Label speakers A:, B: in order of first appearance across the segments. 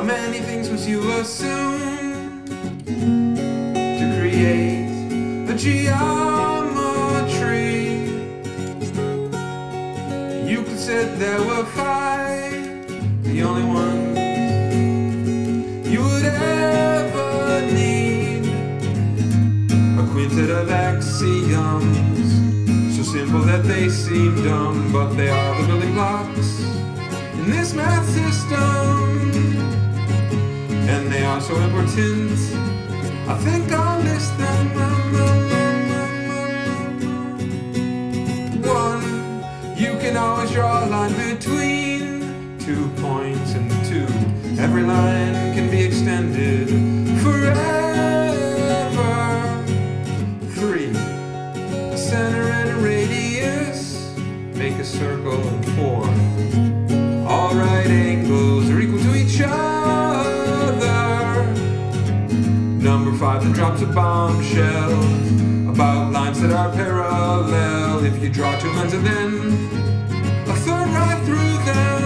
A: How many things must you assume to create a geometry? Euclid said there were five, the only ones you would ever need. A quintet of axioms, so simple that they seem dumb, but they are the building blocks in this math system. So important, I think I'll list them. One, you can always draw a line between two points and two. Every line can be extended forever. Three, a center and a radius make a circle four. Martha drops a bombshell about lines that are parallel. If you draw two lines and then a third right through them,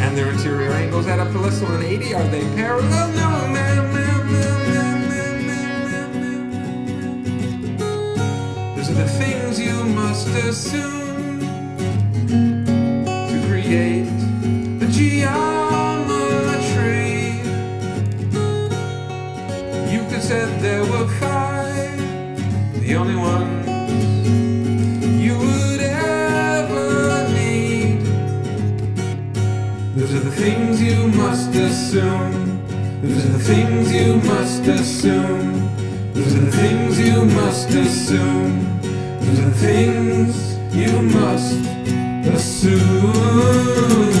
A: and their interior angles add up to less than 180, are they parallel? No, no. Those are the things you must assume. Euclid said there were five, the only ones you would ever need. Those are the things you must assume. Those are the things you must assume. Those are the things you must assume. Those are the things you must assume.